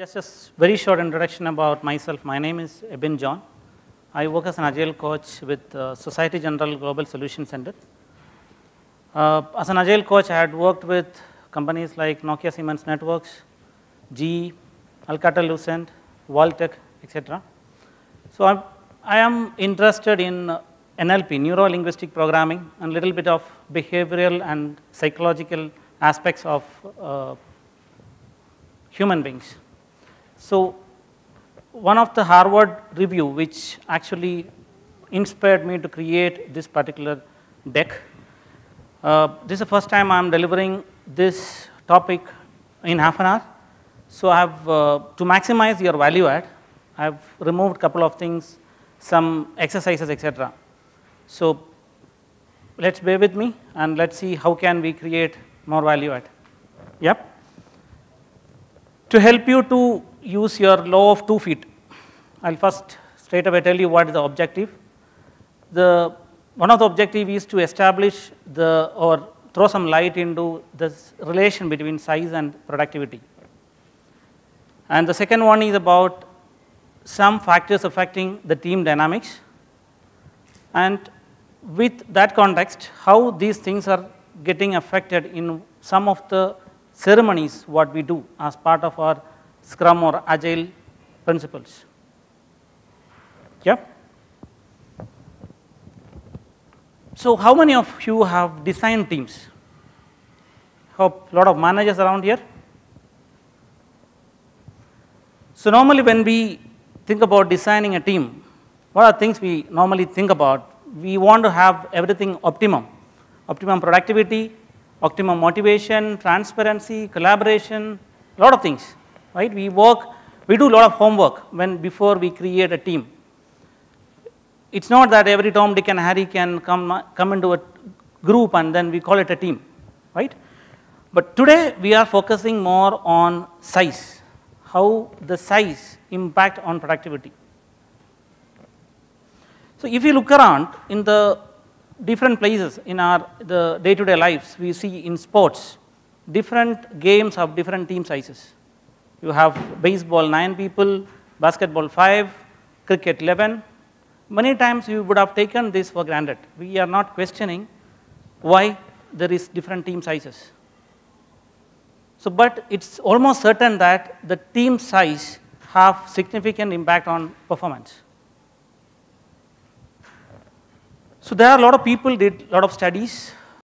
Just a very short introduction about myself. My name is Ebin John. I work as an Agile coach with uh, Societe Generale Global Solution Center. Uh, as an Agile coach, I had worked with companies like Nokia Siemens Networks, GE, Alcatel Lucent, Valtech, etc. So I'm, I am interested in NLP, neuro linguistic programming, and a little bit of behavioral and psychological aspects of uh, human beings. So one of the Harvard review, which actually inspired me to create this particular deck. Uh, this is the first time I'm delivering this topic in half an hour. So I have, uh, to maximize your value add, I've removed a couple of things, some exercises, etc. So let's bear with me and let's see how can we create more value add. Yep. To help you to use your law of two feet, I'll first straight away tell you what is the objective. The, one of the objective is to establish the, or throw some light into this relation between size and productivity. And the second one is about some factors affecting the team dynamics. And with that context, how these things are getting affected in some of the ceremonies what we do as part of our Scrum or Agile principles. Yeah. So how many of you have designed teams? Hope a lot of managers around here. So normally when we think about designing a team, what are things we normally think about? We want to have everything optimum. Optimum productivity, optimum motivation, transparency, collaboration, a lot of things, right? We work, we do a lot of homework when before we create a team. It's not that every Tom, Dick and Harry can come, come into a group and then we call it a team, right? But today we are focusing more on size, how the size impact on productivity. So if you look around in the different places in our the day-to-day lives, we see in sports, different games have different team sizes. You have baseball nine people, basketball five, cricket 11. Many times you would have taken this for granted. We are not questioning why there is different team sizes. So, but it's almost certain that the team size have significant impact on performance. So there are a lot of people did a lot of studies